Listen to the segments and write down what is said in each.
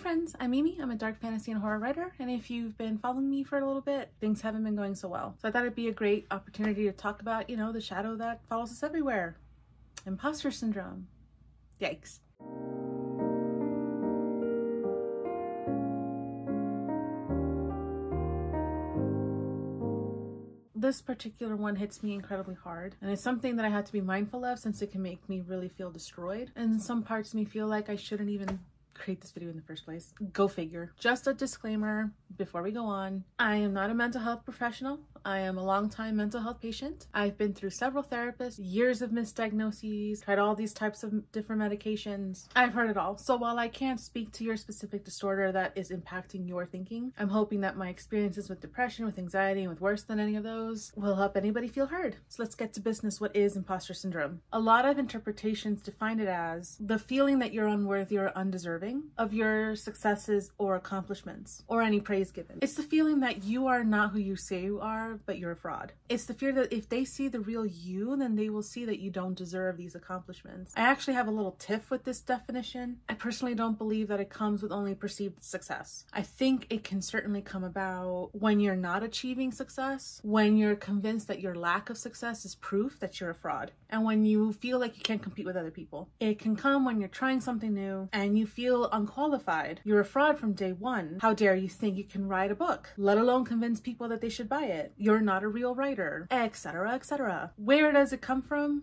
friends, I'm Mimi. I'm a dark fantasy and horror writer, and if you've been following me for a little bit, things haven't been going so well. So I thought it'd be a great opportunity to talk about, you know, the shadow that follows us everywhere. Imposter syndrome. Yikes. this particular one hits me incredibly hard and it's something that I had to be mindful of since it can make me really feel destroyed and some parts me feel like I shouldn't even create this video in the first place. Go figure. Just a disclaimer before we go on. I am not a mental health professional. I am a long-time mental health patient. I've been through several therapists, years of misdiagnoses, tried all these types of different medications. I've heard it all. So while I can't speak to your specific disorder that is impacting your thinking, I'm hoping that my experiences with depression, with anxiety, and with worse than any of those will help anybody feel heard. So let's get to business. What is imposter syndrome? A lot of interpretations define it as the feeling that you're unworthy or undeserving of your successes or accomplishments or any praise given. It's the feeling that you are not who you say you are but you're a fraud. It's the fear that if they see the real you, then they will see that you don't deserve these accomplishments. I actually have a little tiff with this definition. I personally don't believe that it comes with only perceived success. I think it can certainly come about when you're not achieving success, when you're convinced that your lack of success is proof that you're a fraud, and when you feel like you can't compete with other people. It can come when you're trying something new and you feel unqualified. You're a fraud from day one. How dare you think you can write a book, let alone convince people that they should buy it you're not a real writer, etc., etc. Where does it come from?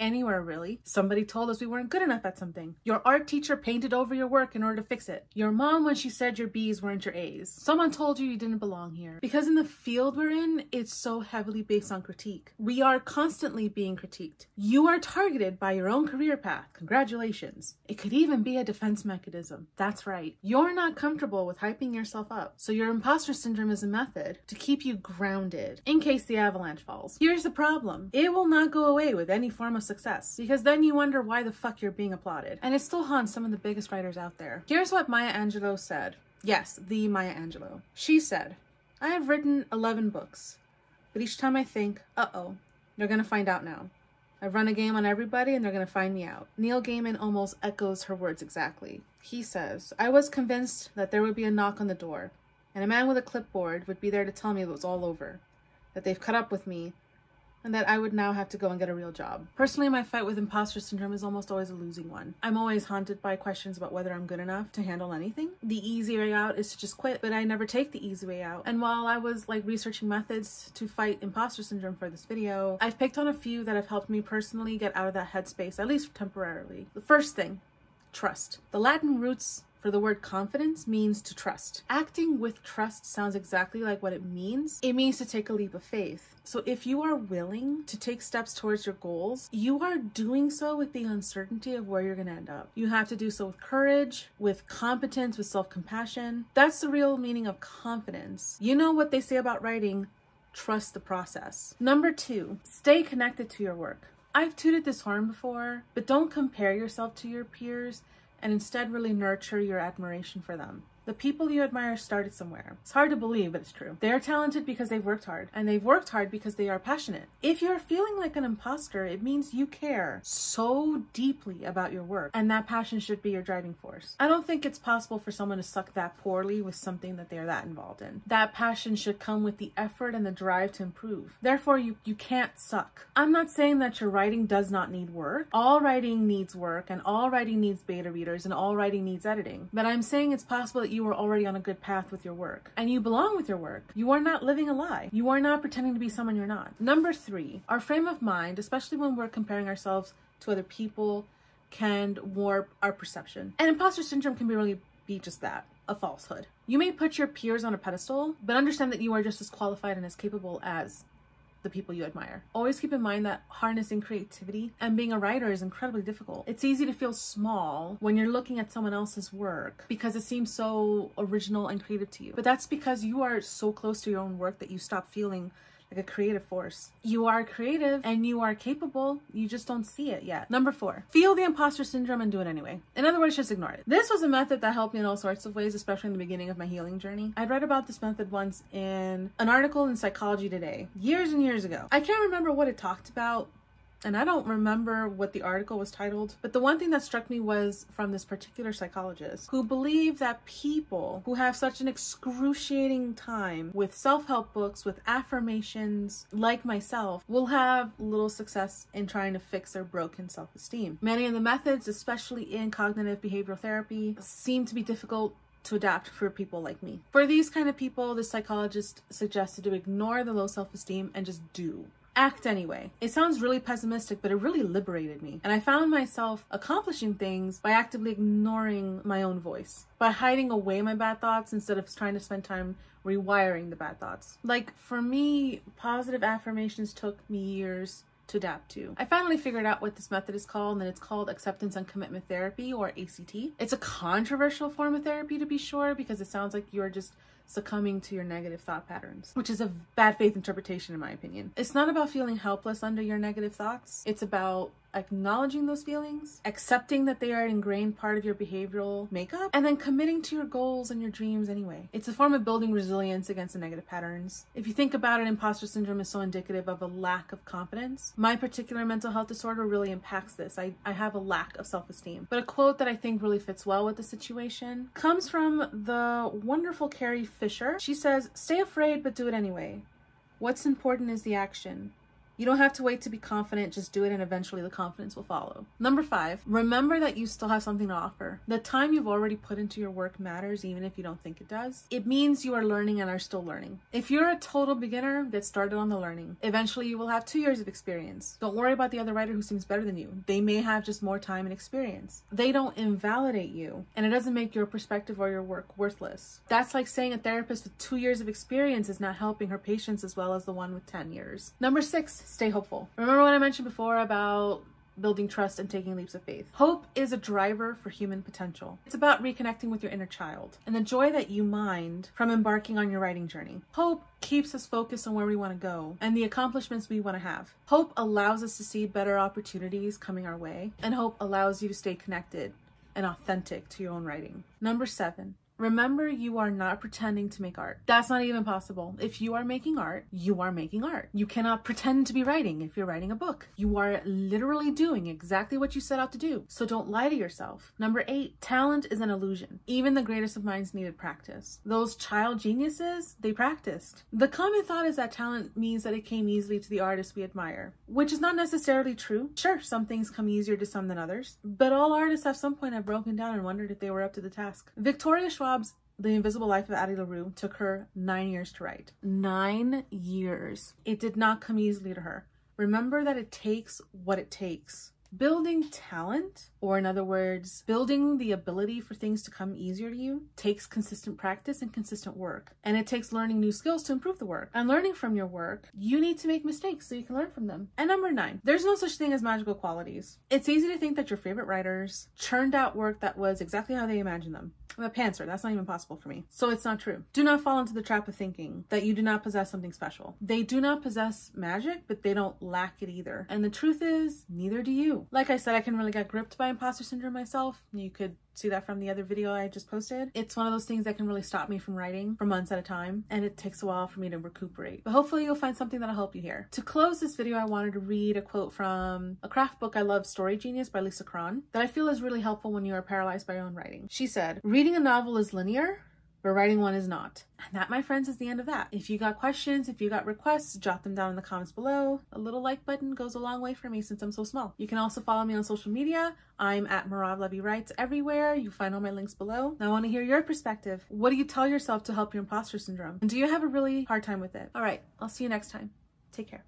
Anywhere really. Somebody told us we weren't good enough at something. Your art teacher painted over your work in order to fix it. Your mom when she said your B's weren't your A's. Someone told you you didn't belong here. Because in the field we're in, it's so heavily based on critique. We are constantly being critiqued. You are targeted by your own career path. Congratulations. It could even be a defense mechanism. That's right. You're not comfortable with hyping yourself up. So your imposter syndrome is a method to keep you grounded in case the avalanche falls. Here's the problem. It will not go away with any form of success because then you wonder why the fuck you're being applauded. And it still haunts some of the biggest writers out there. Here's what Maya Angelou said. Yes, the Maya Angelou. She said, I have written 11 books, but each time I think, uh-oh, they're gonna find out now. I've run a game on everybody and they're gonna find me out. Neil Gaiman almost echoes her words exactly. He says, I was convinced that there would be a knock on the door and a man with a clipboard would be there to tell me it was all over, that they've cut up with me, and that I would now have to go and get a real job. Personally, my fight with imposter syndrome is almost always a losing one. I'm always haunted by questions about whether I'm good enough to handle anything. The easy way out is to just quit, but I never take the easy way out. And while I was like researching methods to fight imposter syndrome for this video, I've picked on a few that have helped me personally get out of that headspace, at least temporarily. The first thing, trust. The Latin roots for the word confidence means to trust. Acting with trust sounds exactly like what it means. It means to take a leap of faith. So if you are willing to take steps towards your goals, you are doing so with the uncertainty of where you're going to end up. You have to do so with courage, with competence, with self-compassion. That's the real meaning of confidence. You know what they say about writing, trust the process. Number two, stay connected to your work. I've tooted this horn before, but don't compare yourself to your peers and instead really nurture your admiration for them. The people you admire started somewhere. It's hard to believe, but it's true. They're talented because they've worked hard, and they've worked hard because they are passionate. If you're feeling like an imposter, it means you care so deeply about your work, and that passion should be your driving force. I don't think it's possible for someone to suck that poorly with something that they're that involved in. That passion should come with the effort and the drive to improve. Therefore, you, you can't suck. I'm not saying that your writing does not need work. All writing needs work, and all writing needs beta readers, and all writing needs editing. But I'm saying it's possible that you you are already on a good path with your work and you belong with your work. You are not living a lie. You are not pretending to be someone you're not. Number three, our frame of mind, especially when we're comparing ourselves to other people, can warp our perception. And imposter syndrome can be really be just that a falsehood. You may put your peers on a pedestal, but understand that you are just as qualified and as capable as the people you admire. Always keep in mind that harnessing creativity and being a writer is incredibly difficult. It's easy to feel small when you're looking at someone else's work because it seems so original and creative to you. But that's because you are so close to your own work that you stop feeling like a creative force. You are creative and you are capable, you just don't see it yet. Number four, feel the imposter syndrome and do it anyway. In other words, just ignore it. This was a method that helped me in all sorts of ways, especially in the beginning of my healing journey. I'd read about this method once in an article in Psychology Today, years and years ago. I can't remember what it talked about, And I don't remember what the article was titled, but the one thing that struck me was from this particular psychologist who believed that people who have such an excruciating time with self help books, with affirmations, like myself, will have little success in trying to fix their broken self esteem. Many of the methods, especially in cognitive behavioral therapy, seem to be difficult to adapt for people like me. For these kind of people, the psychologist suggested to ignore the low self esteem and just do act anyway. It sounds really pessimistic, but it really liberated me. And I found myself accomplishing things by actively ignoring my own voice, by hiding away my bad thoughts instead of trying to spend time rewiring the bad thoughts. Like for me, positive affirmations took me years to adapt to. I finally figured out what this method is called, and it's called acceptance and commitment therapy or ACT. It's a controversial form of therapy to be sure because it sounds like you're just succumbing to your negative thought patterns, which is a bad faith interpretation in my opinion. It's not about feeling helpless under your negative thoughts. It's about acknowledging those feelings, accepting that they are an ingrained part of your behavioral makeup, and then committing to your goals and your dreams anyway. It's a form of building resilience against the negative patterns. If you think about it, imposter syndrome is so indicative of a lack of confidence. My particular mental health disorder really impacts this. I, I have a lack of self esteem. But a quote that I think really fits well with the situation comes from the wonderful Carrie Fisher. She says, Stay afraid, but do it anyway. What's important is the action. You don't have to wait to be confident, just do it and eventually the confidence will follow. Number five, remember that you still have something to offer. The time you've already put into your work matters even if you don't think it does. It means you are learning and are still learning. If you're a total beginner, get started on the learning. Eventually you will have two years of experience. Don't worry about the other writer who seems better than you. They may have just more time and experience. They don't invalidate you and it doesn't make your perspective or your work worthless. That's like saying a therapist with two years of experience is not helping her patients as well as the one with 10 years. Number six, stay hopeful. Remember what I mentioned before about building trust and taking leaps of faith. Hope is a driver for human potential. It's about reconnecting with your inner child and the joy that you mind from embarking on your writing journey. Hope keeps us focused on where we want to go and the accomplishments we want to have. Hope allows us to see better opportunities coming our way, and hope allows you to stay connected and authentic to your own writing. Number seven, Remember, you are not pretending to make art. That's not even possible. If you are making art, you are making art. You cannot pretend to be writing if you're writing a book. You are literally doing exactly what you set out to do. So don't lie to yourself. Number eight, talent is an illusion. Even the greatest of minds needed practice. Those child geniuses, they practiced. The common thought is that talent means that it came easily to the artists we admire, which is not necessarily true. Sure, some things come easier to some than others, but all artists at some point have broken down and wondered if they were up to the task. Victoria Schwab The Invisible Life of Addie LaRue took her nine years to write. Nine years. It did not come easily to her. Remember that it takes what it takes. Building talent, or in other words, building the ability for things to come easier to you, takes consistent practice and consistent work. And it takes learning new skills to improve the work. And learning from your work, you need to make mistakes so you can learn from them. And number nine, there's no such thing as magical qualities. It's easy to think that your favorite writers churned out work that was exactly how they imagined them. I'm a pantser, that's not even possible for me. So it's not true. Do not fall into the trap of thinking that you do not possess something special. They do not possess magic, but they don't lack it either. And the truth is, neither do you. Like I said, I can really get gripped by imposter syndrome myself. You could see that from the other video I just posted. It's one of those things that can really stop me from writing for months at a time, and it takes a while for me to recuperate. But hopefully you'll find something that'll help you here. To close this video, I wanted to read a quote from a craft book I love, Story Genius by Lisa Cron, that I feel is really helpful when you are paralyzed by your own writing. She said, reading a novel is linear, but writing one is not. And that, my friends, is the end of that. If you got questions, if you got requests, jot them down in the comments below. A little like button goes a long way for me since I'm so small. You can also follow me on social media. I'm at Mirav Levy Writes everywhere. You find all my links below. I want to hear your perspective. What do you tell yourself to help your imposter syndrome? And do you have a really hard time with it? All right, I'll see you next time. Take care.